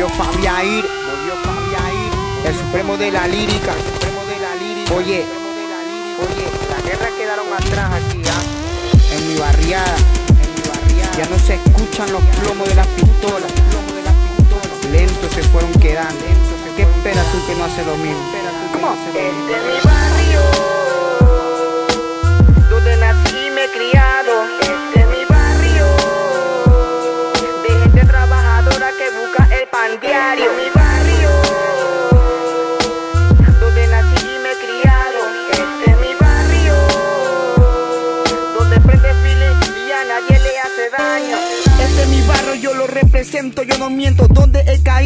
Volvió Fabiair, volvió Fabiair, el supremo de la lírica, el supremo de la lírica. Oye, oye, la guerra quedaron atrás aquí, ¿ah? En mi barriada, en mi barriada. Ya no se escuchan los plomos de las pistolas, plomos de las pistolas. Lentos se fueron quedando. ¿Qué esperas tú que no hace lo mismo? ¿Cómo? Este es mi barrio, represento, yo no miento. Donde he caído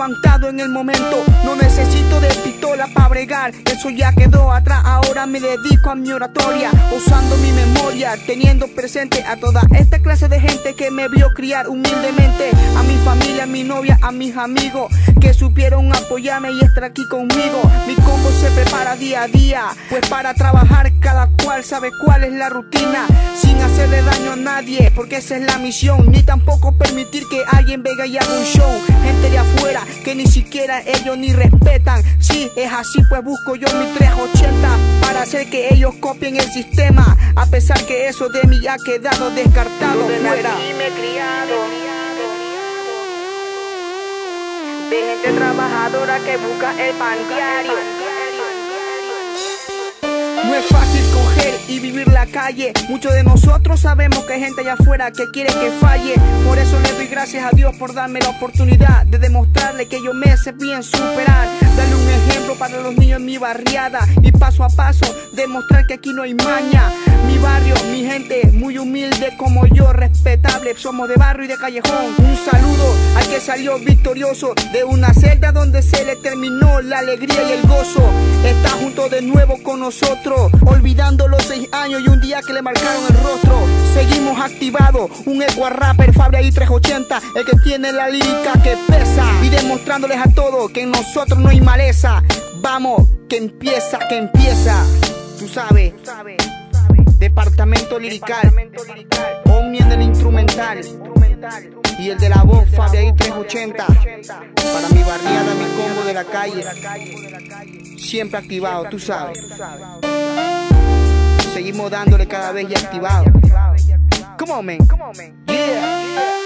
levantado en el momento. No necesito de pistola para bregar, eso ya quedó atrás. Ahora me dedico a mi oratoria, usando mi memoria, teniendo presente a toda esta clase de gente que me vio criar humildemente. A mi familia, a mi novia, a mis amigos que supieron apoyarme y estar aquí conmigo. Mi combo se prepara día a día, pues para trabajar cada cual sabe cuál es la rutina, sin hacerle daño a nadie, porque esa es la misión. Ni tampoco permitir que alguien venga y haga un show. Gente de afuera que ni siquiera ellos ni respetan. Si es así, pues busco yo mi 380 para hacer que ellos copien el sistema. A pesar que eso de mí ha quedado descartado Donde fuera. me he criado. De gente trabajadora que busca el pan diario. No es fácil coger y vivir la calle. Muchos de nosotros sabemos que hay gente allá afuera que quiere que falle. Por eso le doy gracias a Dios por darme la oportunidad de demostrarle que yo me sé bien superar. Darle un ejemplo para los niños en mi barriada y paso a paso demostrar que aquí no hay maña. Mi barrio, mi gente humilde como yo, respetable. Somos de barrio y de callejón. Un saludo al que salió victorioso de una celda donde se le terminó la alegría y el gozo. Está junto de nuevo con nosotros, olvidando los seis años y un día que le marcaron el rostro. Seguimos activados, un eco rapper Fabria y 380, el que tiene la lírica que pesa. Y demostrándoles a todos que en nosotros no hay maleza. Vamos, que empieza, que empieza. Tú sabes, departamento lirical, Omni en el instrumental. Y el de la voz, Fabián 380. Para mi barriada, mi combo de la calle. Siempre activado, tú sabes. Seguimos dándole cada vez y activado. Come on, man. Yeah.